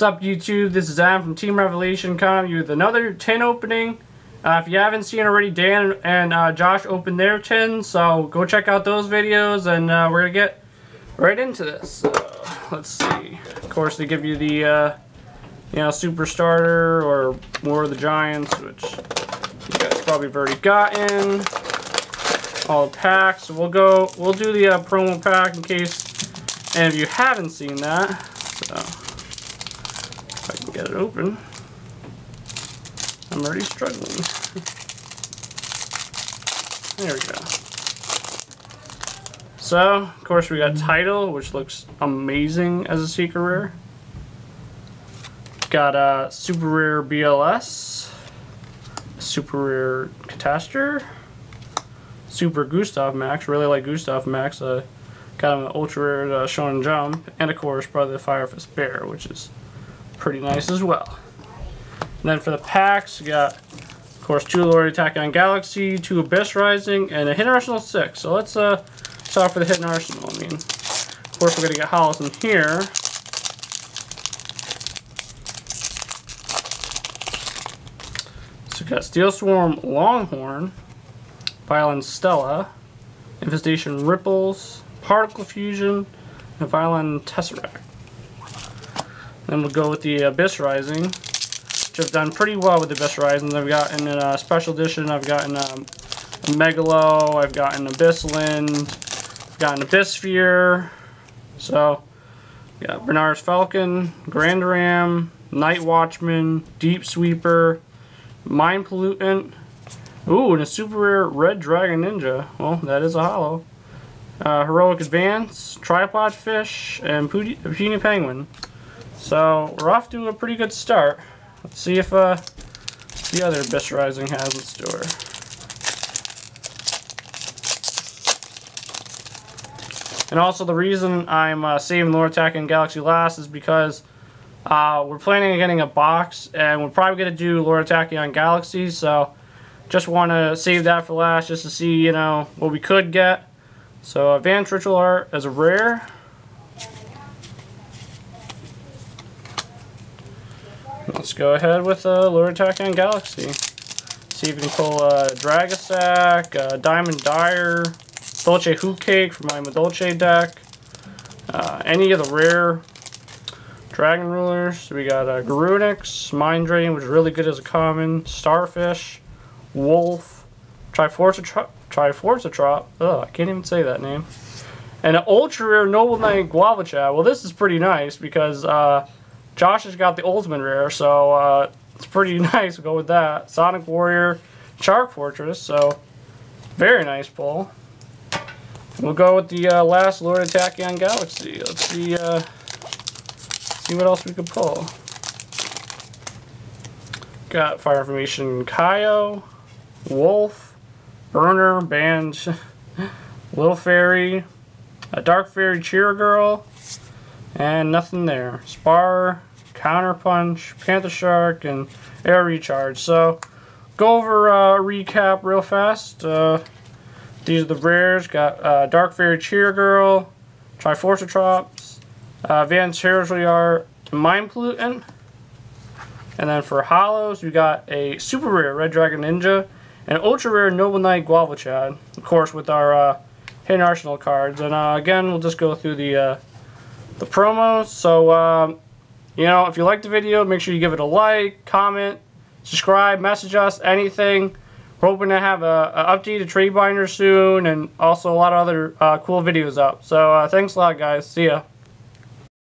What's up YouTube? This is Adam from Team Revelation coming with another tin opening. Uh, if you haven't seen already, Dan and uh, Josh opened their tins, so go check out those videos and uh, we're going to get right into this. So, let's see. Of course, they give you the, uh, you know, Super Starter or War of the Giants, which you guys probably have already gotten. All the packs. So we'll go, we'll do the uh, promo pack in case and if you haven't seen that. So get it open. I'm already struggling. there we go. So, of course, we got Tidal, which looks amazing as a secret rare. Got a super rare BLS, super rare Catastor, super Gustav Max. Really like Gustav Max. Uh, got an ultra rare uh, Shonen Jump, and of course, probably the Fire Fist Bear, which is pretty nice as well. And then for the packs, you got, of course, two Lord of Tachyon Galaxy, two Abyss Rising, and a Hidden Arsenal 6. So let's uh, start for the Hidden Arsenal. I mean, of course, we're going to get Hollis in here. So we got Steel Swarm Longhorn, Vylon Stella, Infestation Ripples, Particle Fusion, and Vylon Tesseract. Then we'll go with the Abyss Rising, which I've done pretty well with the Abyss Rising. I've gotten a special edition, I've gotten um, a Megalo, I've gotten Abyssland, I've gotten Abyss Sphere. So, yeah, Bernard's Falcon, Grand Ram, Night Watchman, Deep Sweeper, Mind Pollutant. Ooh, and a super rare Red Dragon Ninja. Well, that is a hollow. Uh, Heroic Advance, Tripod Fish, and Puny Penguin. So we're off to a pretty good start. Let's see if uh, the other Abyss Rising has in store. And also the reason I'm uh, saving Lord of Tachyon Galaxy last is because uh, we're planning on getting a box and we're probably going to do Lord of Tachyon Galaxy. So just want to save that for last just to see, you know, what we could get. So Advanced Ritual Art as a rare. Let's go ahead with uh, Lord of Tachyon Galaxy. See if we can pull uh, Dragasac, uh, Diamond Dyer, Dolce Hoot Cake from my Dolce deck, uh, any of the rare Dragon Rulers. we got uh, Garunix, Mind Drain, which is really good as a common, Starfish, Wolf, Triforce Triforce Trop. Ugh, I can't even say that name. And an ultra rare Noble Knight Gwalchavad. Well, this is pretty nice because uh, Josh has got the Ultimate Rare, so uh, it's pretty nice. We'll go with that. Sonic Warrior, Shark Fortress, so very nice pull. We'll go with the uh, last Lord of Tachyon Galaxy. Let's see, uh, see what else we can pull. Got Fire Formation Kaiyo, Wolf, Burner, Band, Little Fairy, a Dark Fairy Cheer Girl, and nothing there. Spar, Counter Punch, Panther Shark, and Air Recharge. So, go over uh, recap real fast. Uh, these are the rares. Got uh, Dark Fairy Cheer Girl, Triforce Trops, uh, Advanced Heroes Art, Mind Pollutant. And then for Hollows, we got a super rare Red Dragon Ninja, and ultra rare Noble Knight Gwalchavad. Of course, with our uh, Hidden Arsenal cards. And uh, again, we'll just go through the uh, the promos. So, um, you know, if you like the video, make sure you give it a like, comment, subscribe, message us, anything. We're hoping to have a, a updated trade binder soon and also a lot of other uh, cool videos up. So, uh, thanks a lot, guys. See ya.